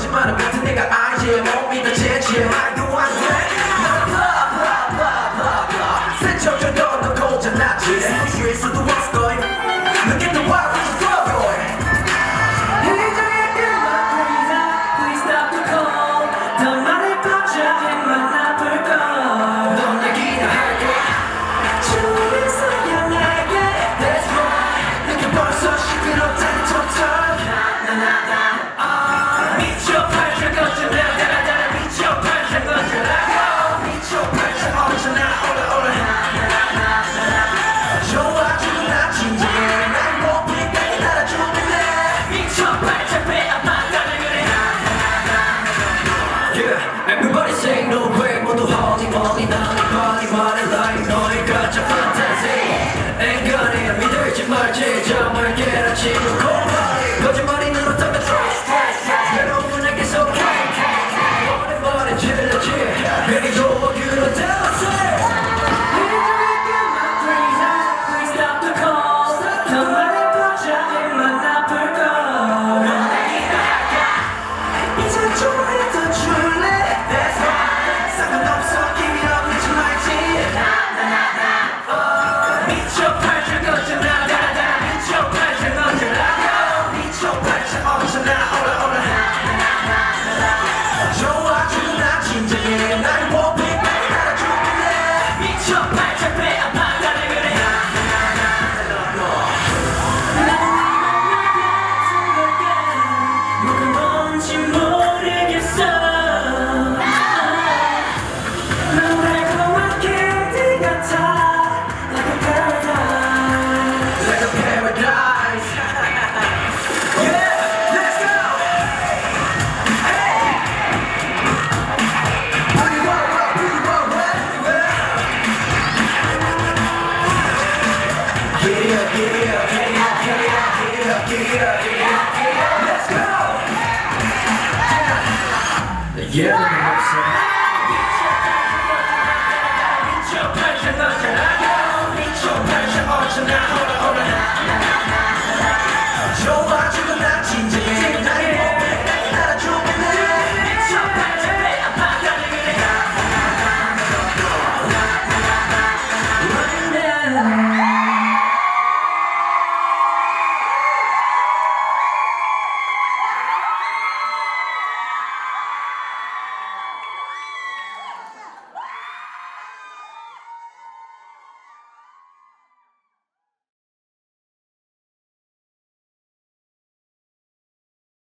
거짓말은 같은 내가 알지. 못 믿어 제지 말도 안돼 Yeah,